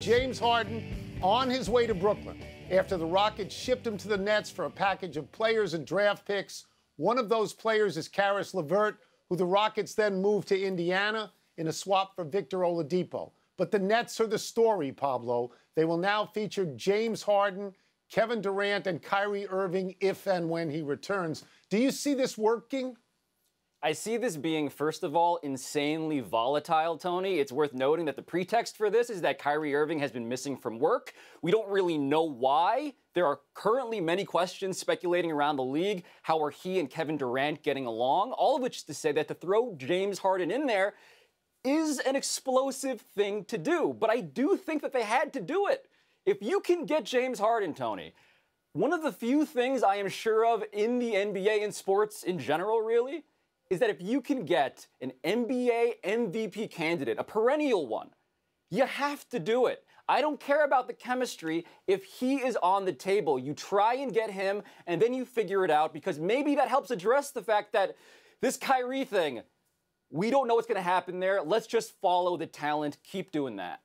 James Harden on his way to Brooklyn after the Rockets shipped him to the Nets for a package of players and draft picks. One of those players is Caris LeVert, who the Rockets then moved to Indiana in a swap for Victor Oladipo. But the Nets are the story, Pablo. They will now feature James Harden, Kevin Durant, and Kyrie Irving if and when he returns. Do you see this working? I see this being, first of all, insanely volatile, Tony. It's worth noting that the pretext for this is that Kyrie Irving has been missing from work. We don't really know why. There are currently many questions speculating around the league. How are he and Kevin Durant getting along? All of which is to say that to throw James Harden in there is an explosive thing to do. But I do think that they had to do it. If you can get James Harden, Tony, one of the few things I am sure of in the NBA and sports in general, really, is that if you can get an NBA MVP candidate, a perennial one, you have to do it. I don't care about the chemistry. If he is on the table, you try and get him, and then you figure it out because maybe that helps address the fact that this Kyrie thing, we don't know what's going to happen there. Let's just follow the talent. Keep doing that.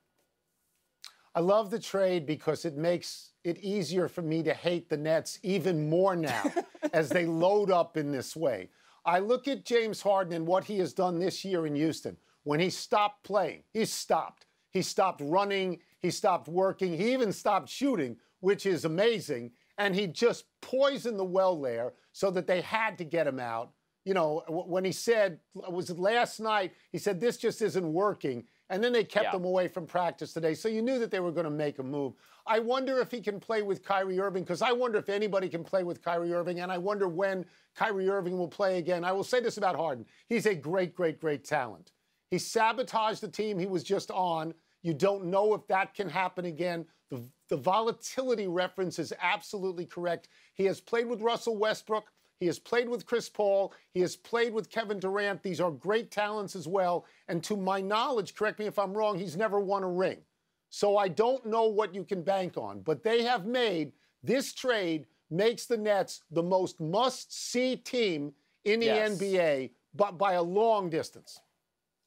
I love the trade because it makes it easier for me to hate the Nets even more now as they load up in this way. I look at James Harden and what he has done this year in Houston. When he stopped playing, he stopped. He stopped running. He stopped working. He even stopped shooting, which is amazing. And he just poisoned the well there so that they had to get him out. You know, when he said, was it last night? He said, this just isn't working. And then they kept yeah. him away from practice today. So you knew that they were going to make a move. I wonder if he can play with Kyrie Irving because I wonder if anybody can play with Kyrie Irving. And I wonder when Kyrie Irving will play again. I will say this about Harden he's a great, great, great talent. He sabotaged the team he was just on. You don't know if that can happen again. The, the volatility reference is absolutely correct. He has played with Russell Westbrook. He has played with Chris Paul. He has played with Kevin Durant. These are great talents as well. And to my knowledge, correct me if I'm wrong, he's never won a ring. So I don't know what you can bank on. But they have made this trade makes the Nets the most must see team in the yes. NBA, but by a long distance.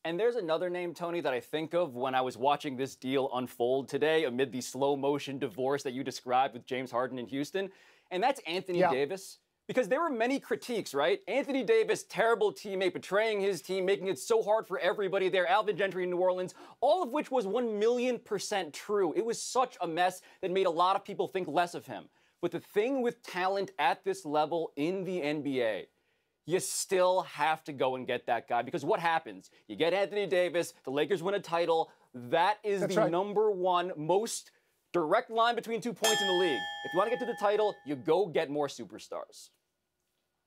And there's another name, Tony, that I think of when I was watching this deal unfold today amid the slow motion divorce that you described with James Harden in Houston. And that's Anthony yeah. Davis. Because there were many critiques, right? Anthony Davis, terrible teammate, betraying his team, making it so hard for everybody there. Alvin Gentry in New Orleans, all of which was 1 million percent true. It was such a mess that made a lot of people think less of him. But the thing with talent at this level in the NBA, you still have to go and get that guy because what happens? You get Anthony Davis, the Lakers win a title. That is That's the right. number one most direct line between two points in the league. If you want to get to the title, you go get more superstars.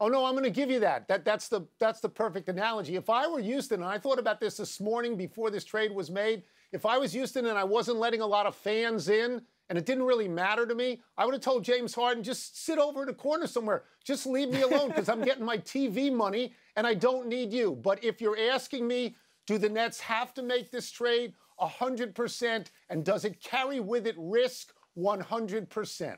Oh no, I'm going to give you that. That that's the that's the perfect analogy. If I were Houston, and I thought about this this morning before this trade was made, if I was Houston and I wasn't letting a lot of fans in, and it didn't really matter to me, I would have told James Harden just sit over in a corner somewhere, just leave me alone because I'm getting my TV money and I don't need you. But if you're asking me, do the Nets have to make this trade? 100%, and does it carry with it risk? 100%.